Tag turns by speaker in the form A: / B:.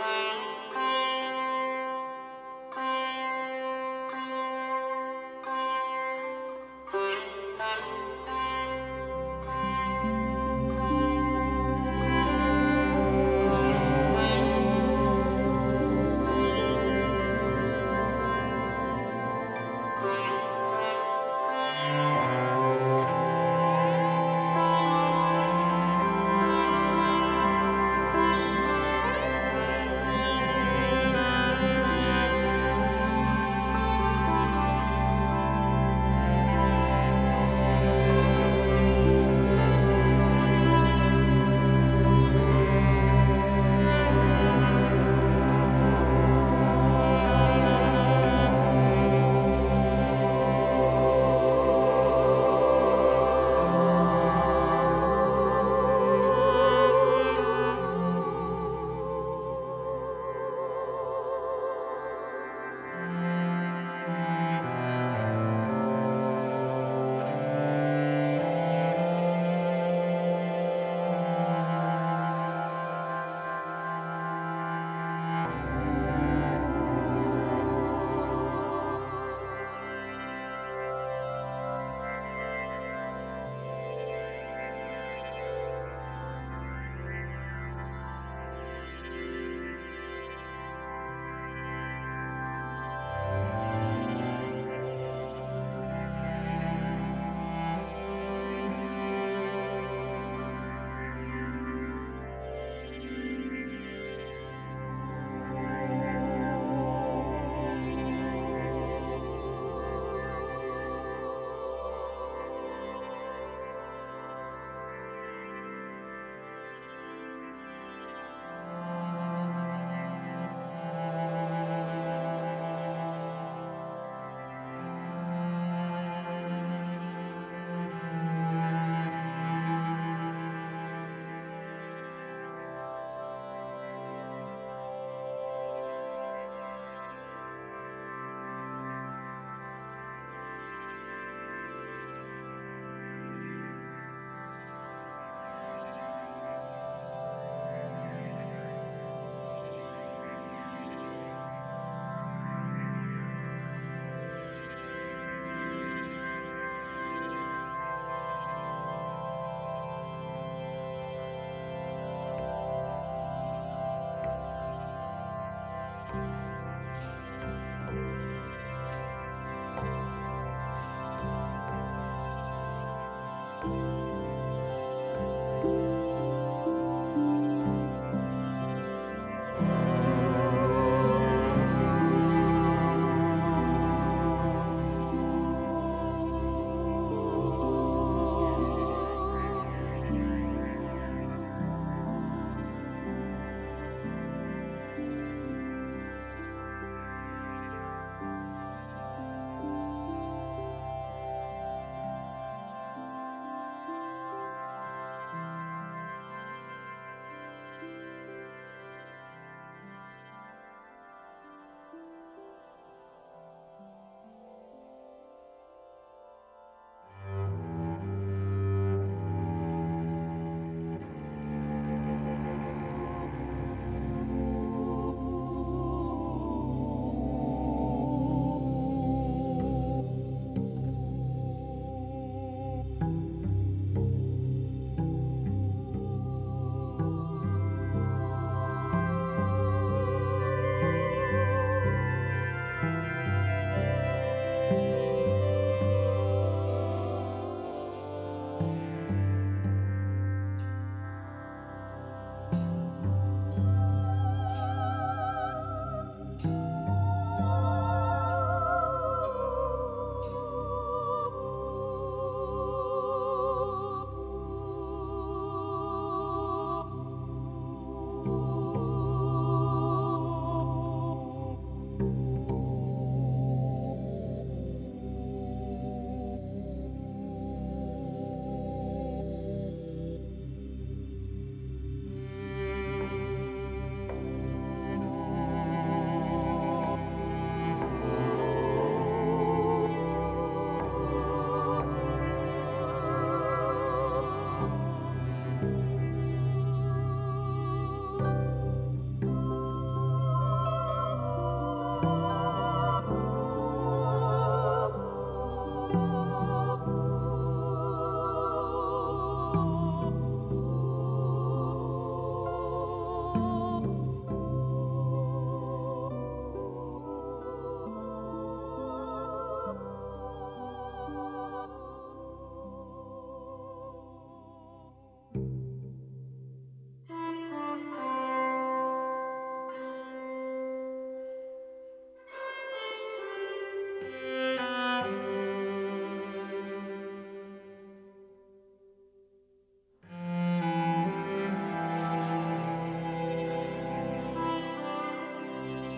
A: Música